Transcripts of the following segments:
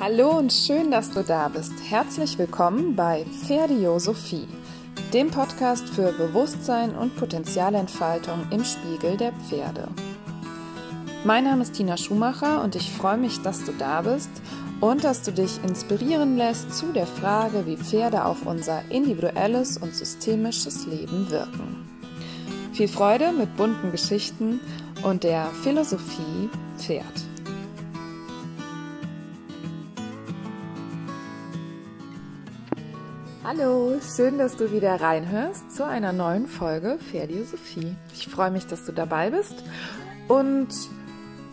Hallo und schön, dass du da bist. Herzlich willkommen bei Pferdiosophie, dem Podcast für Bewusstsein und Potenzialentfaltung im Spiegel der Pferde. Mein Name ist Tina Schumacher und ich freue mich, dass du da bist und dass du dich inspirieren lässt zu der Frage, wie Pferde auf unser individuelles und systemisches Leben wirken. Viel Freude mit bunten Geschichten und der Philosophie Pferd. Hallo, schön, dass du wieder reinhörst zu einer neuen Folge Pferdiosophie. Ich freue mich, dass du dabei bist. Und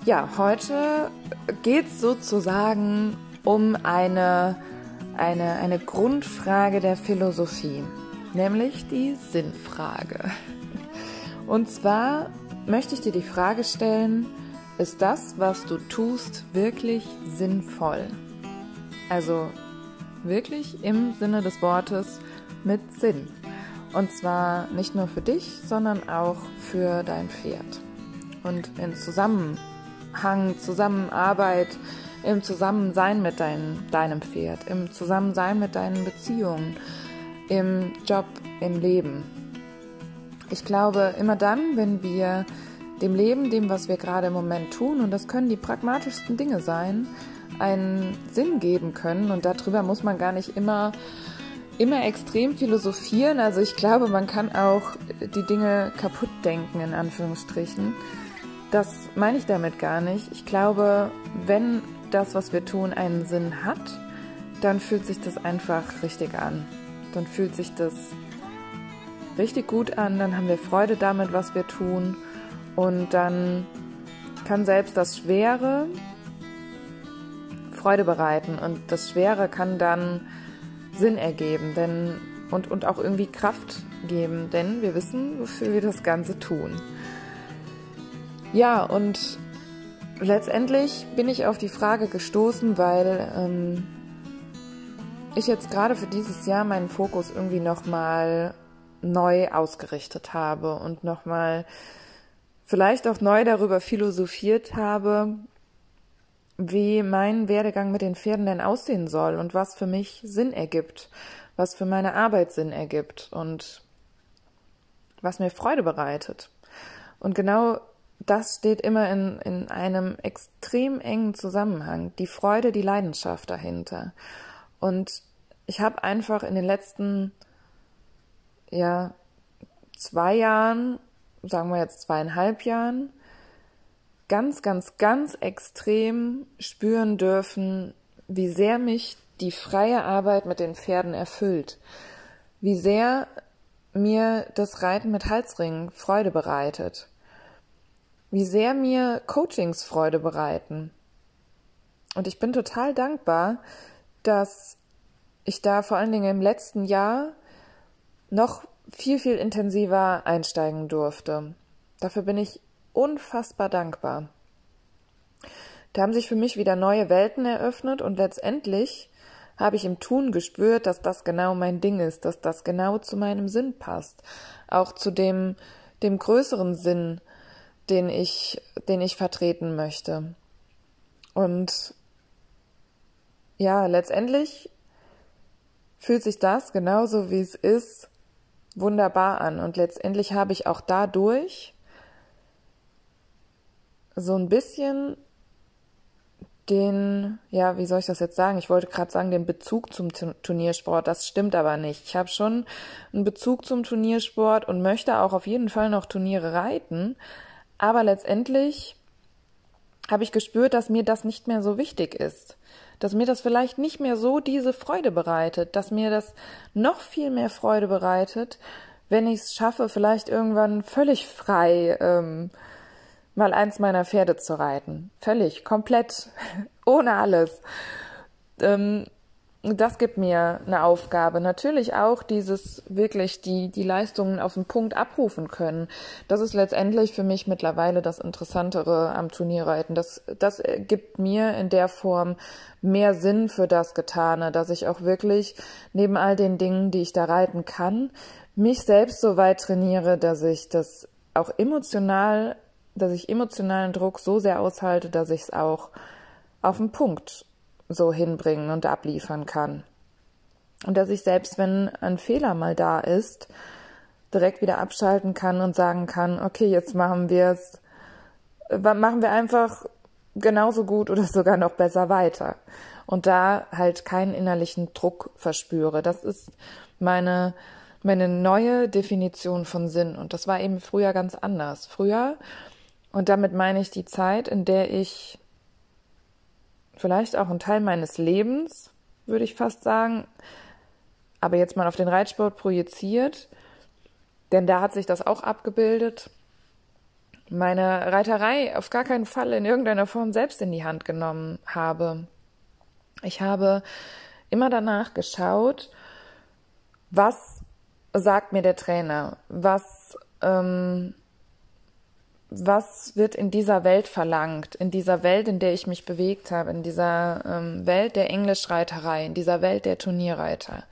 ja, heute geht es sozusagen um eine, eine, eine Grundfrage der Philosophie, nämlich die Sinnfrage. Und zwar möchte ich dir die Frage stellen, ist das, was du tust, wirklich sinnvoll? Also wirklich im Sinne des Wortes mit Sinn. Und zwar nicht nur für dich, sondern auch für dein Pferd. Und in Zusammenhang, Zusammenarbeit, im Zusammensein mit dein, deinem Pferd, im Zusammensein mit deinen Beziehungen, im Job, im Leben. Ich glaube, immer dann, wenn wir dem Leben, dem, was wir gerade im Moment tun, und das können die pragmatischsten Dinge sein, einen Sinn geben können. Und darüber muss man gar nicht immer, immer extrem philosophieren. Also ich glaube, man kann auch die Dinge kaputt denken, in Anführungsstrichen. Das meine ich damit gar nicht. Ich glaube, wenn das, was wir tun, einen Sinn hat, dann fühlt sich das einfach richtig an. Dann fühlt sich das richtig gut an, dann haben wir Freude damit, was wir tun. Und dann kann selbst das Schwere, Freude bereiten und das Schwere kann dann Sinn ergeben denn, und, und auch irgendwie Kraft geben, denn wir wissen, wofür wir das Ganze tun. Ja, und letztendlich bin ich auf die Frage gestoßen, weil ähm, ich jetzt gerade für dieses Jahr meinen Fokus irgendwie nochmal neu ausgerichtet habe und nochmal vielleicht auch neu darüber philosophiert habe, wie mein Werdegang mit den Pferden denn aussehen soll und was für mich Sinn ergibt, was für meine Arbeit Sinn ergibt und was mir Freude bereitet. Und genau das steht immer in, in einem extrem engen Zusammenhang, die Freude, die Leidenschaft dahinter. Und ich habe einfach in den letzten ja, zwei Jahren, sagen wir jetzt zweieinhalb Jahren, ganz, ganz, ganz extrem spüren dürfen, wie sehr mich die freie Arbeit mit den Pferden erfüllt, wie sehr mir das Reiten mit Halsringen Freude bereitet, wie sehr mir Coachings Freude bereiten. Und ich bin total dankbar, dass ich da vor allen Dingen im letzten Jahr noch viel, viel intensiver einsteigen durfte. Dafür bin ich unfassbar dankbar. Da haben sich für mich wieder neue Welten eröffnet und letztendlich habe ich im Tun gespürt, dass das genau mein Ding ist, dass das genau zu meinem Sinn passt, auch zu dem dem größeren Sinn, den ich den ich vertreten möchte. Und ja, letztendlich fühlt sich das genauso wie es ist wunderbar an und letztendlich habe ich auch dadurch so ein bisschen den, ja, wie soll ich das jetzt sagen? Ich wollte gerade sagen, den Bezug zum Turniersport. Das stimmt aber nicht. Ich habe schon einen Bezug zum Turniersport und möchte auch auf jeden Fall noch Turniere reiten. Aber letztendlich habe ich gespürt, dass mir das nicht mehr so wichtig ist. Dass mir das vielleicht nicht mehr so diese Freude bereitet. Dass mir das noch viel mehr Freude bereitet, wenn ich es schaffe, vielleicht irgendwann völlig frei ähm, mal eins meiner Pferde zu reiten. Völlig, komplett, ohne alles. Ähm, das gibt mir eine Aufgabe. Natürlich auch dieses wirklich die, die Leistungen auf den Punkt abrufen können. Das ist letztendlich für mich mittlerweile das Interessantere am Turnierreiten. Das, das gibt mir in der Form mehr Sinn für das Getane, dass ich auch wirklich neben all den Dingen, die ich da reiten kann, mich selbst so weit trainiere, dass ich das auch emotional dass ich emotionalen Druck so sehr aushalte, dass ich es auch auf den Punkt so hinbringen und abliefern kann. Und dass ich selbst, wenn ein Fehler mal da ist, direkt wieder abschalten kann und sagen kann, okay, jetzt machen wir es, machen wir einfach genauso gut oder sogar noch besser weiter. Und da halt keinen innerlichen Druck verspüre. Das ist meine, meine neue Definition von Sinn. Und das war eben früher ganz anders. Früher, und damit meine ich die Zeit, in der ich vielleicht auch einen Teil meines Lebens, würde ich fast sagen, aber jetzt mal auf den Reitsport projiziert, denn da hat sich das auch abgebildet, meine Reiterei auf gar keinen Fall in irgendeiner Form selbst in die Hand genommen habe. Ich habe immer danach geschaut, was sagt mir der Trainer, was ähm, was wird in dieser Welt verlangt, in dieser Welt, in der ich mich bewegt habe, in dieser ähm, Welt der Englischreiterei, in dieser Welt der Turnierreiter.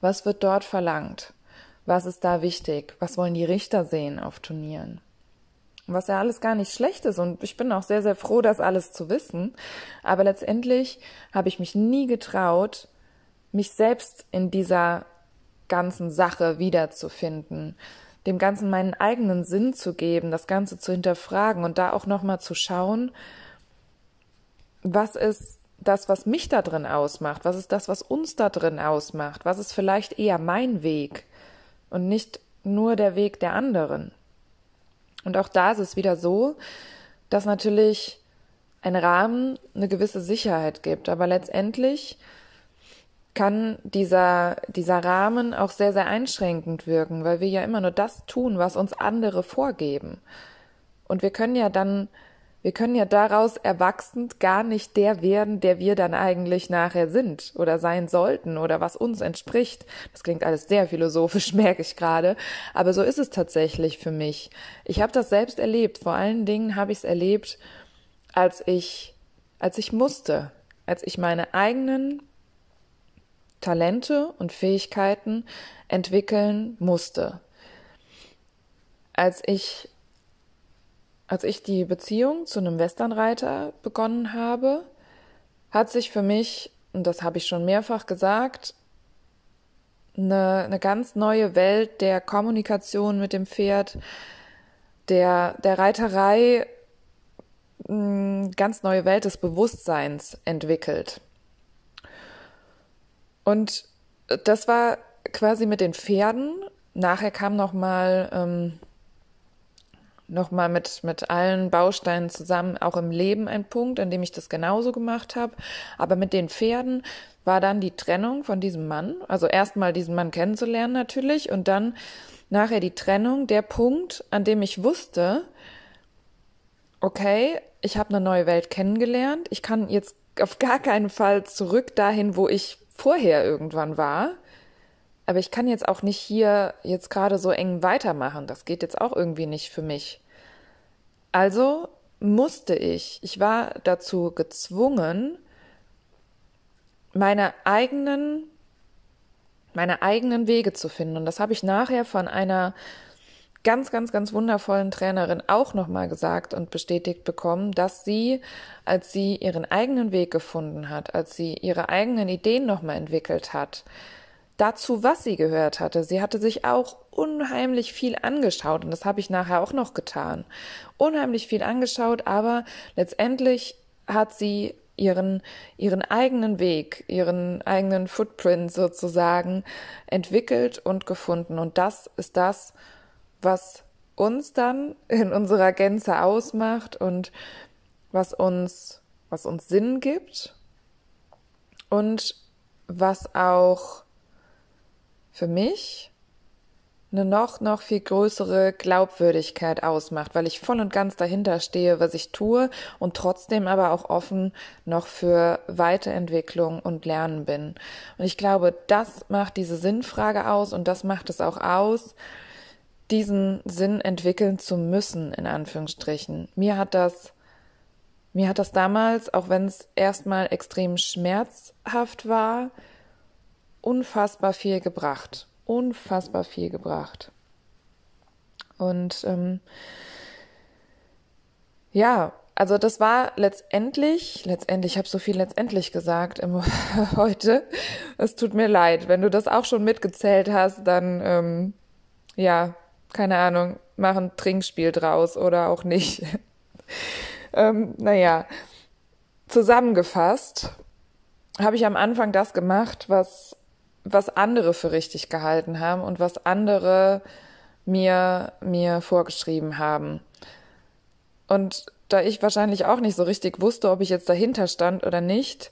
Was wird dort verlangt? Was ist da wichtig? Was wollen die Richter sehen auf Turnieren? Was ja alles gar nicht schlecht ist und ich bin auch sehr, sehr froh, das alles zu wissen. Aber letztendlich habe ich mich nie getraut, mich selbst in dieser ganzen Sache wiederzufinden, dem Ganzen meinen eigenen Sinn zu geben, das Ganze zu hinterfragen und da auch nochmal zu schauen, was ist das, was mich da drin ausmacht, was ist das, was uns da drin ausmacht, was ist vielleicht eher mein Weg und nicht nur der Weg der anderen. Und auch da ist es wieder so, dass natürlich ein Rahmen eine gewisse Sicherheit gibt, aber letztendlich kann dieser, dieser Rahmen auch sehr, sehr einschränkend wirken, weil wir ja immer nur das tun, was uns andere vorgeben. Und wir können ja dann, wir können ja daraus erwachsend gar nicht der werden, der wir dann eigentlich nachher sind oder sein sollten oder was uns entspricht. Das klingt alles sehr philosophisch, merke ich gerade. Aber so ist es tatsächlich für mich. Ich habe das selbst erlebt. Vor allen Dingen habe ich es erlebt, als ich, als ich musste, als ich meine eigenen Talente und Fähigkeiten entwickeln musste. Als ich, als ich die Beziehung zu einem Westernreiter begonnen habe, hat sich für mich, und das habe ich schon mehrfach gesagt, eine, eine ganz neue Welt der Kommunikation mit dem Pferd, der, der Reiterei, eine ganz neue Welt des Bewusstseins entwickelt. Und das war quasi mit den Pferden. Nachher kam noch mal ähm, noch mal mit mit allen Bausteinen zusammen auch im Leben ein Punkt, an dem ich das genauso gemacht habe. Aber mit den Pferden war dann die Trennung von diesem Mann. Also erstmal diesen Mann kennenzulernen natürlich und dann nachher die Trennung. Der Punkt, an dem ich wusste, okay, ich habe eine neue Welt kennengelernt. Ich kann jetzt auf gar keinen Fall zurück dahin, wo ich vorher irgendwann war. Aber ich kann jetzt auch nicht hier jetzt gerade so eng weitermachen. Das geht jetzt auch irgendwie nicht für mich. Also musste ich, ich war dazu gezwungen, meine eigenen, meine eigenen Wege zu finden. Und das habe ich nachher von einer ganz, ganz, ganz wundervollen Trainerin auch nochmal gesagt und bestätigt bekommen, dass sie, als sie ihren eigenen Weg gefunden hat, als sie ihre eigenen Ideen nochmal entwickelt hat, dazu, was sie gehört hatte. Sie hatte sich auch unheimlich viel angeschaut und das habe ich nachher auch noch getan. Unheimlich viel angeschaut, aber letztendlich hat sie ihren, ihren eigenen Weg, ihren eigenen Footprint sozusagen entwickelt und gefunden. Und das ist das, was uns dann in unserer Gänze ausmacht und was uns, was uns Sinn gibt und was auch für mich eine noch, noch viel größere Glaubwürdigkeit ausmacht, weil ich voll und ganz dahinter stehe, was ich tue und trotzdem aber auch offen noch für Weiterentwicklung und Lernen bin. Und ich glaube, das macht diese Sinnfrage aus und das macht es auch aus, diesen Sinn entwickeln zu müssen, in Anführungsstrichen. Mir hat das, mir hat das damals, auch wenn es erstmal extrem schmerzhaft war, unfassbar viel gebracht. Unfassbar viel gebracht. Und ähm, ja, also das war letztendlich, letztendlich, ich habe so viel letztendlich gesagt im, heute. Es tut mir leid. Wenn du das auch schon mitgezählt hast, dann ähm, ja, keine Ahnung, mach ein Trinkspiel draus oder auch nicht. ähm, naja, zusammengefasst habe ich am Anfang das gemacht, was, was andere für richtig gehalten haben und was andere mir, mir vorgeschrieben haben. Und da ich wahrscheinlich auch nicht so richtig wusste, ob ich jetzt dahinter stand oder nicht,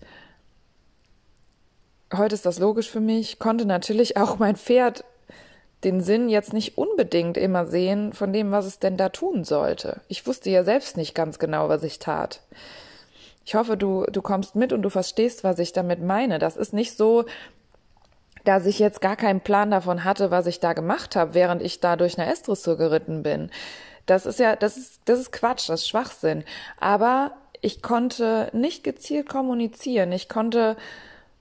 heute ist das logisch für mich, konnte natürlich auch mein Pferd den Sinn jetzt nicht unbedingt immer sehen von dem, was es denn da tun sollte. Ich wusste ja selbst nicht ganz genau, was ich tat. Ich hoffe, du, du kommst mit und du verstehst, was ich damit meine. Das ist nicht so, dass ich jetzt gar keinen Plan davon hatte, was ich da gemacht habe, während ich da durch eine Estressur geritten bin. Das ist ja, das ist, das ist Quatsch, das ist Schwachsinn. Aber ich konnte nicht gezielt kommunizieren. Ich konnte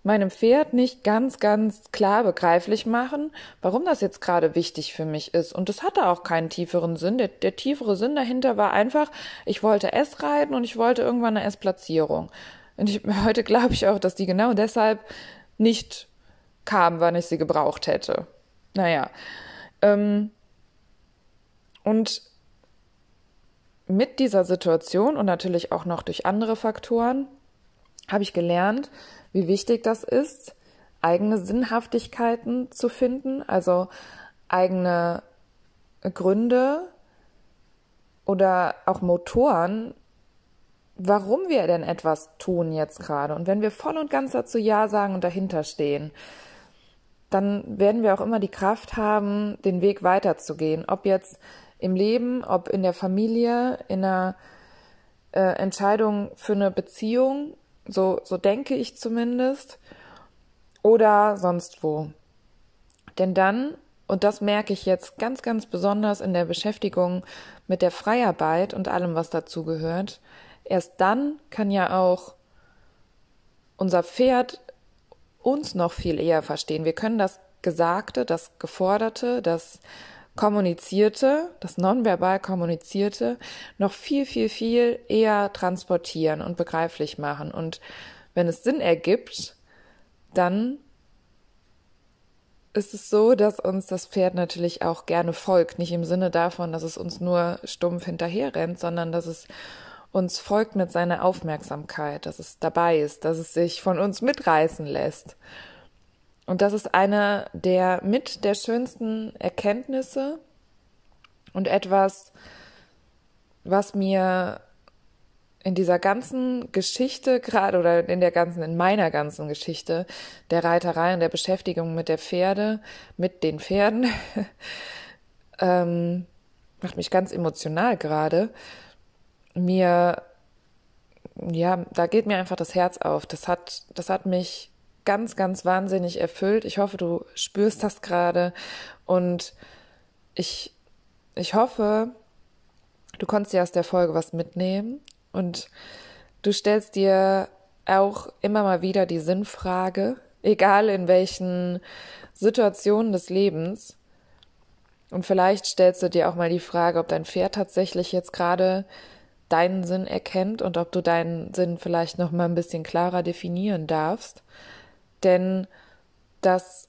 meinem Pferd nicht ganz, ganz klar begreiflich machen, warum das jetzt gerade wichtig für mich ist. Und das hatte auch keinen tieferen Sinn. Der, der tiefere Sinn dahinter war einfach, ich wollte S reiten und ich wollte irgendwann eine S-Platzierung. Und ich, heute glaube ich auch, dass die genau deshalb nicht kam, wann ich sie gebraucht hätte. Naja. Ähm, und mit dieser Situation und natürlich auch noch durch andere Faktoren habe ich gelernt, wie wichtig das ist, eigene Sinnhaftigkeiten zu finden, also eigene Gründe oder auch Motoren, warum wir denn etwas tun jetzt gerade. Und wenn wir voll und ganz dazu Ja sagen und dahinter stehen, dann werden wir auch immer die Kraft haben, den Weg weiterzugehen. Ob jetzt im Leben, ob in der Familie, in einer äh, Entscheidung für eine Beziehung so, so denke ich zumindest. Oder sonst wo. Denn dann, und das merke ich jetzt ganz, ganz besonders in der Beschäftigung mit der Freiarbeit und allem, was dazu gehört, erst dann kann ja auch unser Pferd uns noch viel eher verstehen. Wir können das Gesagte, das Geforderte, das Kommunizierte, das nonverbal Kommunizierte noch viel, viel, viel eher transportieren und begreiflich machen. Und wenn es Sinn ergibt, dann ist es so, dass uns das Pferd natürlich auch gerne folgt. Nicht im Sinne davon, dass es uns nur stumpf hinterher rennt, sondern dass es uns folgt mit seiner Aufmerksamkeit, dass es dabei ist, dass es sich von uns mitreißen lässt. Und das ist eine der mit der schönsten Erkenntnisse und etwas, was mir in dieser ganzen Geschichte gerade oder in der ganzen, in meiner ganzen Geschichte der Reiterei und der Beschäftigung mit der Pferde, mit den Pferden, ähm, macht mich ganz emotional gerade. Mir, ja, da geht mir einfach das Herz auf. Das hat, das hat mich ganz, ganz wahnsinnig erfüllt. Ich hoffe, du spürst das gerade und ich, ich hoffe, du konntest dir aus der Folge was mitnehmen und du stellst dir auch immer mal wieder die Sinnfrage, egal in welchen Situationen des Lebens. Und vielleicht stellst du dir auch mal die Frage, ob dein Pferd tatsächlich jetzt gerade deinen Sinn erkennt und ob du deinen Sinn vielleicht noch mal ein bisschen klarer definieren darfst denn das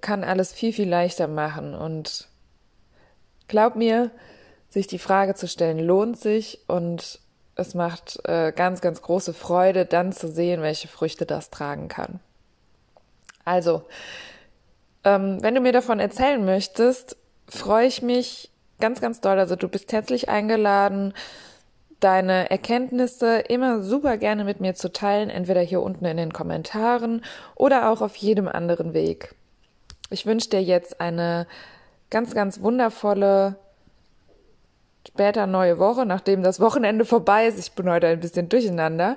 kann alles viel, viel leichter machen. Und glaub mir, sich die Frage zu stellen, lohnt sich und es macht äh, ganz, ganz große Freude, dann zu sehen, welche Früchte das tragen kann. Also, ähm, wenn du mir davon erzählen möchtest, freue ich mich ganz, ganz doll. Also du bist herzlich eingeladen, deine Erkenntnisse immer super gerne mit mir zu teilen, entweder hier unten in den Kommentaren oder auch auf jedem anderen Weg. Ich wünsche dir jetzt eine ganz, ganz wundervolle später neue Woche, nachdem das Wochenende vorbei ist. Ich bin heute ein bisschen durcheinander.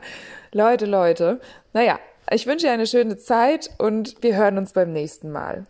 Leute, Leute. Naja, ich wünsche dir eine schöne Zeit und wir hören uns beim nächsten Mal.